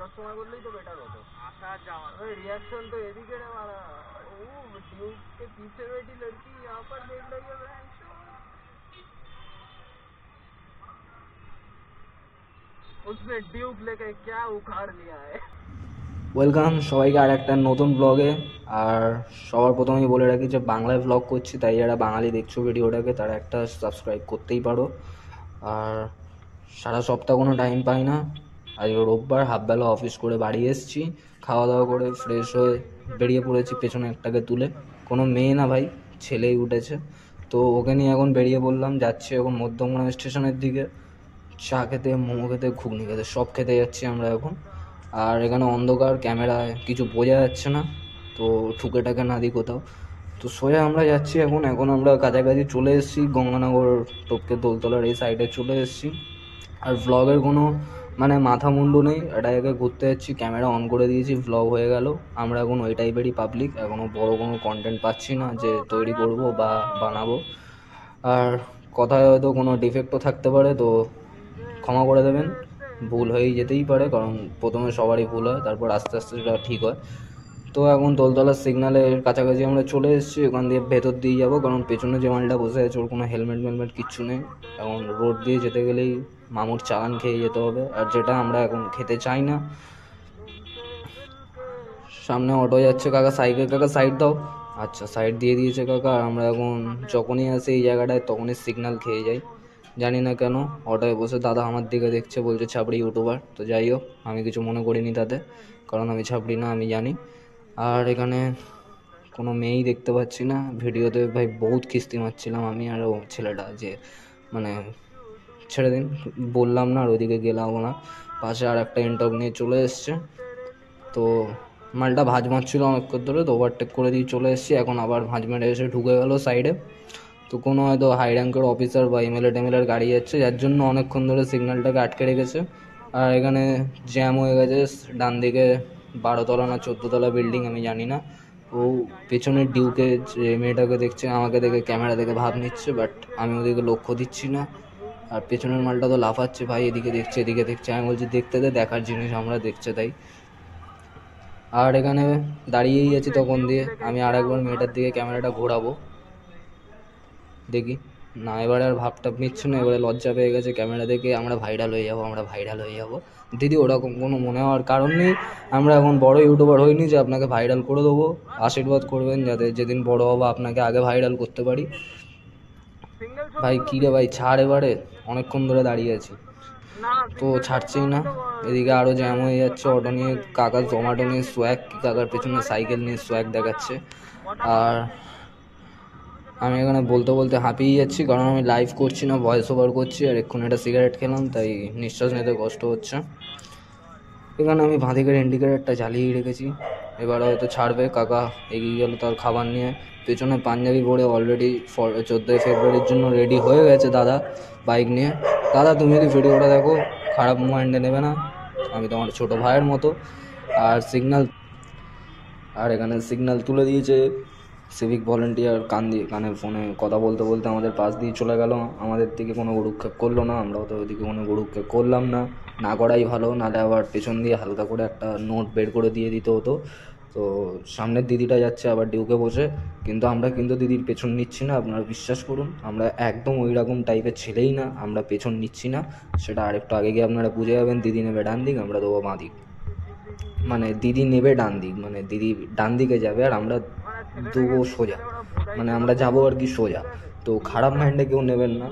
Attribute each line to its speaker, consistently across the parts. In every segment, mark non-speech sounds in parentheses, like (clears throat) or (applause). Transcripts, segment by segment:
Speaker 1: আসার সময় করলেই তো বেটার হতো
Speaker 2: আসা যাওয়া
Speaker 1: अरे रिएक्शन तो एदिके रे हमारा ओ ट्यूब के पीछे बैठी लड़की यहाँ पर देख रही है बहन उसने ड्यूब लेके क्या उखाड़ लिया है
Speaker 3: ওয়েলকাম সবাইকে আর একটা নতুন ব্লগে আর সবার প্রথমেই বলে রাখি যে বাংলায় ব্লগ করছি তাই যারা বাঙালি দেখছো ভিডিওটাকে তারা একটা সাবস্ক্রাইব করতেই পারো আর সারা সপ্তাহ কোনো টাইম পাই না আজকে রোববার হাফবেলা অফিস করে বাড়ি এসেছি। খাওয়া দাওয়া করে ফ্রেশ হয়ে বেরিয়ে পড়েছি পেছনে একটাকে তুলে। কোনো মেয়ে না ভাই, ছেলেই উঠেছে। তো ওকে নিয়ে এখন বেরিয়ে পড়লাম, যাচ্ছি এখন মধ্যমগ্রাম স্টেশনের দিকে। চা খেতে, মোমো খেতে, ঘুগনি খেতে, সব খেতে যাচ্ছি আমরা এখন। আর এখানে অন্ধকার, ক্যামেরায় কিছু বোঝা যাচ্ছে না। তো ঠুকে টাকে না দিই কোথাও। তো সোজা আমরা যাচ্ছি এখন এখন আমরা কাছাকাছি চলে এসেছি। গঙ্গানগর টপকে দোলতলার এই সাইডে চলে এসেছি। আর ভ্লগের কোনো মানে মাথা মুন্ডু নেই, এটা জায়গায় ঘুরতে যাচ্ছি ক্যামেরা অন করে দিয়েছি ভ্লগ হয়ে গেল। আমরা এখন ওই টাইপেরই পাবলিক এখনও বড় কোনো কন্টেন্ট পাচ্ছি না যে তৈরি করব বা বানাবো। আর কথায় হয়তো কোনো ডিফেক্টও থাকতে পারে, তো ক্ষমা করে দেবেন। ভুল হয়েই যেতেই পারে, কারণ প্রথমে সবারই ভুল হয়, তারপর আস্তে আস্তে সেটা ঠিক হয়। তো এখন দোলতলার সিগনালের কাছাকাছি আমরা চলে এসেছি, ওখান দিয়ে ভেতর দিয়ে যাব, কারণ পেছনে যে মালটা বসে আছে, ওর কোনো হেলমেট মেলমেট কিচ্ছু নেই। এখন রোড দিয়ে যেতে গেলেই মামুর চালান খেয়ে যেতে হবে, আর যেটা আমরা এখন খেতে চাই না। সামনে অটো যাচ্ছে কাকা, সাইকেল, কাকা সাইড দাও। আচ্ছা সাইড দিয়ে দিয়েছে কাকা, আর আমরা এখন যখনই আসি এই জায়গাটায় তখনই সিগনাল খেয়ে যাই। জানি না কেন, অটোয় বসে দাদা আমার দিকে দেখছে, বলছে ছাপড়ি ইউটিউবার তো যাই হোক, আমি কিছু মনে করিনি তাতে, কারণ আমি ছাপড়ি না, আমি জানি। আর এখানে কোনো মেয়েই দেখতে পাচ্ছি না। ভিডিওতে ভাই বহুত কিস্তি মারছিলাম আমি আর ও ছেলেটা যে মানে ছেড়ে দিন। বললাম না, আর ওইদিকে গেলাম না। পাশে আর একটা ইন্টারভিউ নিয়ে চলে এসছে। তো মালটা ভাঁজ মারছিল অনেকক্ষণ ধরে, তো ওভারটেক করে দিয়ে চলে এসেছি। এখন আবার ভাঁজ মেরে এসে ঢুকে গেল সাইডে তো কোনো হয়তো হাই র্যাঙ্কের অফিসার বা এমএলএ টেমএলএর গাড়ি যাচ্ছে, যার জন্য অনেকক্ষণ ধরে সিগন্যালটাকে আটকে রেখেছে। আর এখানে জ্যাম হয়ে গেছে, ডান দিকে বারোতলা না চোদ্দোতলা বিল্ডিং আমি জানি না। ও পেছনের ডিউকে যে মেয়েটাকে দেখছে, আমাকে দেখে ক্যামেরা দেখে ভাব নিচ্ছে বাট আমি ওদিকে লক্ষ্য দিচ্ছি না। আর পেছনের মালটা তো লাফাচ্ছে ভাই, এদিকে দেখছে এদিকে দেখছে। আমি বলছি, দেখতে দে, দেখার জিনিস, আমরা দেখছে তাই। আর এখানে দাঁড়িয়েই আছি তখন দিয়ে। আমি আর একবার মেয়েটার দিকে ক্যামেরাটা ঘোরাবো। দেখি। না, এবারে আর ভাব টাপ নিচ্ছে না, এবারে লজ্জা পেয়ে গেছে ক্যামেরা দেখে। আমরা ভাইরাল হয়ে যাব, আমরা ভাইরাল হয়ে যাব। দিদি, ওরকম কোনো মনে হওয়ার কারণ নেই। আমরা এখন বড় ইউটিউবার হইনি যে আপনাকে ভাইরাল করে দেবো। আশীর্বাদ করবেন যাতে যেদিন বড় হব, আপনাকে আগে ভাইরাল করতে পারি। ভাই, কী রে ভাই, ছাড় এবারে। অনেকক্ষণ ধরে দাঁড়িয়ে আছি। তো ছাড়ছেই না। এদিকে আরও জ্যাম হয়ে যাচ্ছে অটো নিয়ে কাকা জোম্যাটো নিয়ে সোয়াগ কাকার পেছনে সাইকেল নিয়ে সোয়াগ দেখাচ্ছে। আর আমি এখানে বলতে বলতে হাঁপিয়ে যাচ্ছি কারণ আমি লাইভ করছি না ভয়েস ওভার করছি আর এক্ষুনি একটা সিগারেট খেলাম তাই নিঃশ্বাস নিতে কষ্ট হচ্ছে। এখানে আমি ভাঁদিকের ইন্ডিকেটারটা জ্বালিয়ে রেখেছি। এবার হয়তো ছাড়বে, কাকা এগিয়ে গেল তার খাবার নিয়ে। পেছনে পাঞ্জাবি পরে অলরেডি চোদ্দোই ফেব্রুয়ারির জন্য রেডি হয়ে গেছে দাদা বাইক নিয়ে। দাদা, তুমি যদি ভিডিওটা দেখো, খারাপ মাইন্ডে নেবে না। আমি তোমার ছোট ভাইয়ের মতো। আর সিগনাল আর এখানে সিগনাল তুলে দিয়েছে সিভিক ভলেন্টিয়ার কান দিয়ে কানে ফোনে কথা বলতে বলতে আমাদের পাশ দিয়ে চলে গেল। আমাদের দিকে কোনো গরুক্ষেপ করল না, আমরাও তো ওইদিকে কোনো গরুক্ষেপ করলাম না। না করাই ভালো নাহলে আবার পেছন দিয়ে হালকা করে একটা নোট বের করে দিয়ে দিতে হতো। তো সামনের দিদিটা যাচ্ছে আবার ডিউকে বসে। কিন্তু আমরা কিন্তু দিদির পেছন নিচ্ছি না, আপনারা বিশ্বাস করুন। আমরা একদম ওই রকম টাইপের ছেলেই না, আমরা পেছন নিচ্ছি না। সেটা আরেকটু আগে গিয়ে আপনারা বুঝে যাবেন, দিদি নেবে ডান দিক, আমরা দেবো বাঁ দিক। মানে দিদি নেবে ডান দিক মানে দিদি ডান দিকে যাবে আর আমরা দেবো সোজা। মানে আমরা যাব আর কি সোজা। তো খারাপ মাইন্ডে কেউ নেবেন না।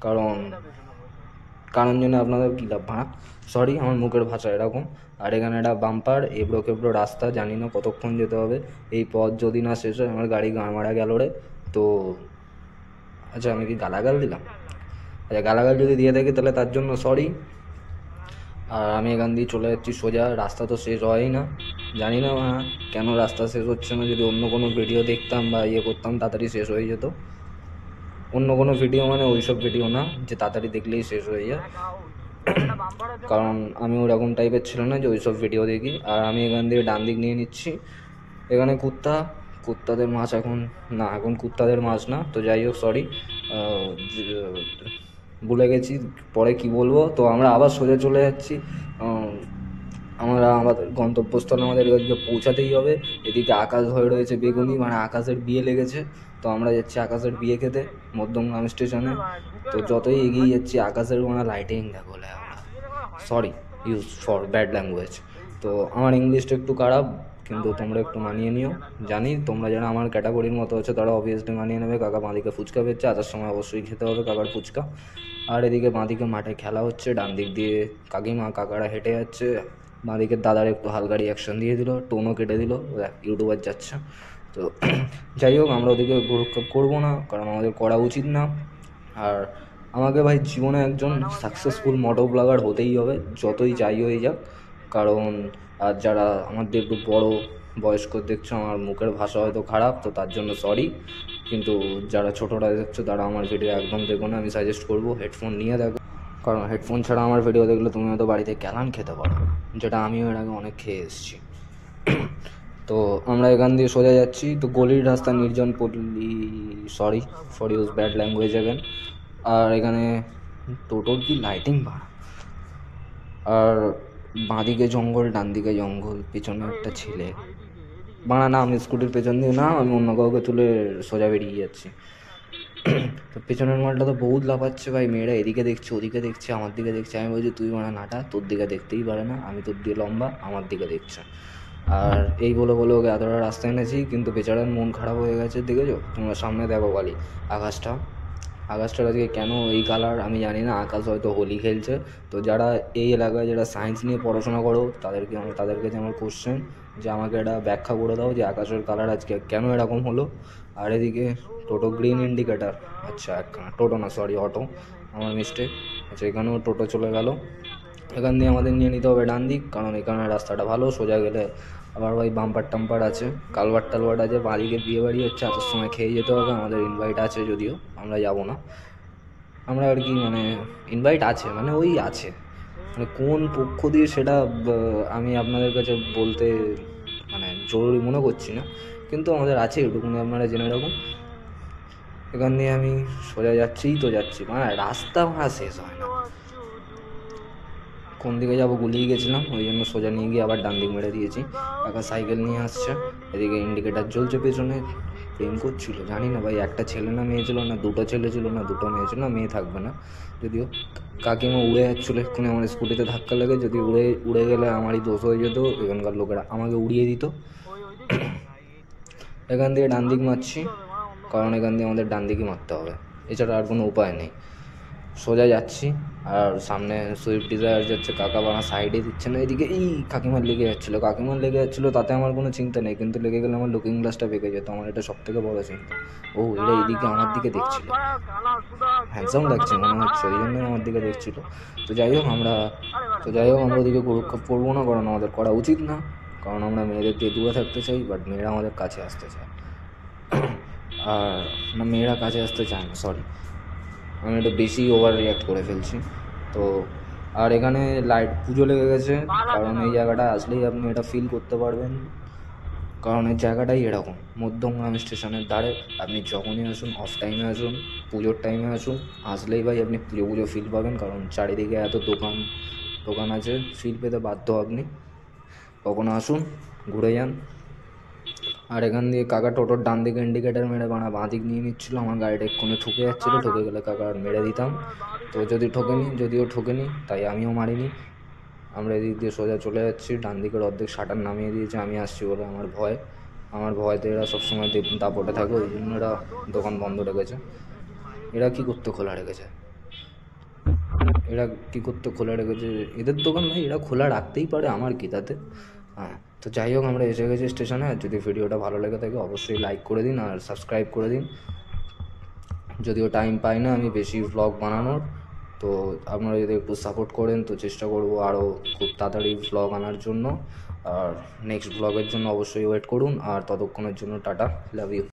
Speaker 3: কারণ কারণ জন্য আপনাদের কী লাভ? ভাড়া? সরি আমার মুখের ভাষা এরকম। আর এখানে একটা বাম্পার এবড়ো খেবড়ো রাস্তা, জানি না কতক্ষণ যেতে হবে। এই পথ যদি না শেষ হয়, আমার গাড়ি মারা গেল রে। তো আচ্ছা আমি কি গালাগাল দিলাম? আচ্ছা গালাগাল যদি দিয়ে থাকি, তাহলে তার জন্য সরি আর আমি এখান দিয়ে চলে যাচ্ছি সোজা। রাস্তা তো শেষ হয়ই না। জানি না কেন রাস্তা শেষ হচ্ছে না? যদি অন্য কোনো ভিডিও দেখতাম বা ইয়ে করতাম, তাড়াতাড়ি শেষ হয়ে যেত। অন্য কোনো ভিডিও মানে ওইসব ভিডিও না, যে তাড়াতাড়ি দেখলেই শেষ হয়ে যায়। কারণ আমি ওরকম টাইপের ছিল না যে ওইসব ভিডিও দেখি। আর আমি এখান থেকে ডান দিক নিয়ে নিচ্ছি। এখানে কুত্তা, কুত্তাদের মাছ এখন, না, এখন কুত্তাদের মাছ না। তো যাই হোক সরি ভুলে গেছি, পরে কি বলব? তো আমরা আবার সোজা চলে যাচ্ছি আমরা আমাদের গন্তব্যস্থলে আমাদের এদিকে পৌঁছাতেই হবে। এদিকে আকাশ হয়ে রয়েছে বেগুনি মানে আকাশের বিয়ে লেগেছে। তো আমরা যাচ্ছি আকাশের বিয়ে খেতে, মধ্যমগ্রাম স্টেশনে। তো যতই এগিয়ে যাচ্ছি, আকাশের মানে লাইটিং দেখো আমরা। Sorry use for bad language তো আমার ইংলিশটা একটু খারাপ, কিন্তু তোমরা একটু মানিয়ে নিও। জানি তোমরা যারা আমার ক্যাটাগরির মতো আছে, তারা অবভিয়াসলি মানিয়ে নেবে। কাকা বাঁদিকে ফুচকা পেচ্ছে আসার সময় অবশ্যই খেতে হবে কাকার ফুচকা। আর এদিকে বাঁদিকে মাঠে খেলা হচ্ছে ডান দিক দিয়ে কাকিমা, কাকারা হেঁটে যাচ্ছে। বাঁদিকে দাদার একটু হালকা রিয়াকশন দিয়ে দিল টোনও কেটে দিল ইউটিউবার যাচ্ছে। তো (clears throat) যাই হোক, আমরা ওদিকে গুরুক্ষেপ করব না, কারণ আমাদের করা উচিত না। আর আমাকে ভাই জীবনে একজন সাকসেসফুল মোটো ব্লগার হতেই হবে, যতই যাই হয়ে যাক। কারণ আর যারা আমাদের একটু বড় বয়স্ক দেখছ, আমার মুখের ভাষা হয়তো খারাপ, তো তার জন্য সরি কিন্তু যারা ছোটরা দেখছ, তারা আমার ভিডিও একদম দেখো না, আমি সাজেস্ট করব হেডফোন নিয়ে দেখো। কারণ হেডফোন ছাড়া আমার ভিডিও দেখলে তুমি হয়তো বাড়িতে ক্যালান খেতে পারো। যেটা আমিও এর আগে অনেক খেয়ে এসেছি। (clears throat) তো আমরা এখান দিয়ে সোজা যাচ্ছি। তো গলির রাস্তা নির্জন পল্লী sorry for use bad language again আর এখানে টোটোর কি লাইটিং বাড়া আর বাঁদিকে জঙ্গল ডান দিকে জঙ্গল, পেছনে একটা ছেলে। বাড়া, না, আমি স্কুটির পেছন দিয়ে না, আমি অন্য কাউকে তুলে সোজা বেরিয়ে যাচ্ছি। তো পেছনের মালটা তো বহুত লাফাচ্ছে ভাই, মেয়েরা এদিকে দেখছে, ওদিকে দেখছে, আমার দিকে দেখছে। আমি বলছি, তুই মানে নাটা, তোর দিকে দেখতেই পারে না, আমি তোর দিকে লম্বা, আমার দিকে দেখছে। আর এই বলে বলে ওকে এতটা রাস্তায় এনেছি, কিন্তু বেচারার মন খারাপ হয়ে গেছে, দেখেছ? তোমরা সামনে দেখো কালি আকাশটা। আকাশটার আজকে কেন এই কালার আমি জানি না, আকাশ হয়তো হোলি খেলছে। তো যারা এই এলাকায় যারা সায়েন্স নিয়ে পড়াশোনা করো, তাদেরকে, তাদের কাছে আমার কোশ্চেন যে আমাকে এটা ব্যাখ্যা করে দাও যে আকাশের কালার আজকে কেন এরকম হলো। আর এদিকে টোটো গ্রিন ইন্ডিকেটার আচ্ছা একখানা টোটো না সরি অটো আমার মিস্টেক আচ্ছা এখানেও টোটো চলে গেল। এখান দিয়ে আমাদের নিয়ে নিতে হবে ডান দিক, কারণ এখানে রাস্তাটা ভালো, সোজা গেলে আবার ওই বাম্পার টাম্পার আছে। কালভার টালভার আছে বাড়িকে বিয়ে বাড়ি হচ্ছে, আসার সময় খেয়ে যেতে হবে, আমাদের ইনভাইট আছে যদিও, আমরা যাব না। আমরা আর কি মানে ইনভাইট আছে মানে ওই আছে। মানে কোন পক্ষ দিয়ে সেটা আমি আপনাদের কাছে বলতে মানে জরুরি মনে করছি না। কিন্তু আমাদের আছে এটুকুনি আপনারা জেনে রাখুন। এখান দিয়ে আমি সোজা যাচ্ছিই তো যাচ্ছি। মানে রাস্তা ভাড়া শেষ হয় না। কোন দিকে যাব গুলিয়ে গেছিলাম, ওই জন্য সোজা নিয়ে গিয়ে আবার ডান দিক মেরে দিয়েছি। কাকা সাইকেল নিয়ে আসছে, এদিকে ইন্ডিকেটার জ্বলছে পেছনে। প্রেম করছিল, জানি না ভাই, একটা ছেলে না মেয়ে ছিল না, দুটো ছেলে ছিল না, দুটো মেয়ে ছিল না, মেয়ে থাকবে না। যদিও কাকিমা উড়ে যাচ্ছিল এক্ষুনি আমার স্কুটিতে ধাক্কা লেগে, যদি উড়ে উড়ে গেলে আমারই দোষ হয়ে যেত, এখানকার লোকেরা আমাকে উড়িয়ে দিত। এখান থেকে ডান দিক মারছি, কারণ এখান দিয়ে আমাদের ডান দিকই মারতে হবে, এছাড়া আর কোনো উপায় নেই। সোজা যাচ্ছি। আর সামনে সুইফট ডিজায়ার যাচ্ছে, কাকা বাড়া সাইডে দিচ্ছে না, এদিকে এই কাকিমার লেগে যাচ্ছিল। কাকিমার লেগে যাচ্ছিল, তাতে আমার কোনো চিন্তা নেই, কিন্তু লেগে গেলে আমার লুকিং গ্লাসটা বেঁকে যেত, আমার এটা সব থেকে বড় চিন্তা। ও এটা এইদিকে আমার দিকে দেখছিল। হ্যান্ডসাম লাগছে মনে হচ্ছে ওই জন্যই আমার দিকে দেখছিল। তো যাই হোক আমরা, তো যাই হোক আমরা ওদিকে গুরুক্ষেপ করব না, কারণ আমাদের করা উচিত না। কারণ আমরা মেয়েদের দিয়ে দূরে থাকতে চাই বাট মেয়েরা আমাদের কাছে আসতে চায়। আর না, মেয়েরা কাছে আসতে চায় না সরি আমি একটু বেশি ওভার রিয়াক্ট করে ফেলছি। তো, আর এখানে লাইট পুজো লেগে গেছে, কারণ এই জায়গাটা আসলেই আপনি এটা ফিল করতে পারবেন। কারণ এই জায়গাটাই এরকম, মধ্যমগ্রাম স্টেশনের ধারে আপনি যখনই আসুন অফ টাইমে আসুন, পুজোর টাইমে আসুন, আসলেই ভাই আপনি পুজো পুজো ফিল পাবেন, কারণ চারিদিকে এত দোকান দোকান আছে ফিল পেতে বাধ্য আপনি। কখনো আসুন, ঘুরে যান। আর এখান দিয়ে কাকা টোটোর ডান দিকে ইন্ডিকেটার মেরে বানা, বাঁ দিক নিয়ে নিচ্ছিল, আমার গাড়িটা এক্ষুনি ঠুকে যাচ্ছিল, ঠকে গেলে কাকা আর মেরে দিতাম। তো যদি ঠকেনি, যদিও ঠকেনি, তাই আমিও মারিনি। আমরা এদিক দিয়ে সোজা চলে যাচ্ছি, ডান দিকের অর্ধেক শাটার নামিয়ে দিয়েছে, আমি আসছি বলে আমার ভয়। আমার ভয়তে এরা সবসময় দাপটে থাকে, ওই জন্য এরা দোকান বন্ধ রেখেছে। এরা কি করতে খোলা রেখেছে? এরা কী করতে খোলা রেখেছে? এদের দোকান ভাই, এরা খোলা রাখতেই পারে, আমার কি তাতে? হ্যাঁ। তো যাই হোক, আমরা এসে গেছি স্টেশনে। আর যদি ভিডিওটা ভালো লেগে থাকে, অবশ্যই লাইক করে দিন আর সাবস্ক্রাইব করে দিন। যদিও টাইম পাই না আমি বেশি ভ্লগ বানানোর, তো আপনারা যদি একটু সাপোর্ট করেন, তো চেষ্টা করব আরও খুব তাড়াতাড়ি ভ্লগ আনার জন্য। আর নেক্সট ভ্লগের জন্য অবশ্যই ওয়েট করুন। আর ততক্ষণের জন্য টাটা লাভ ইউ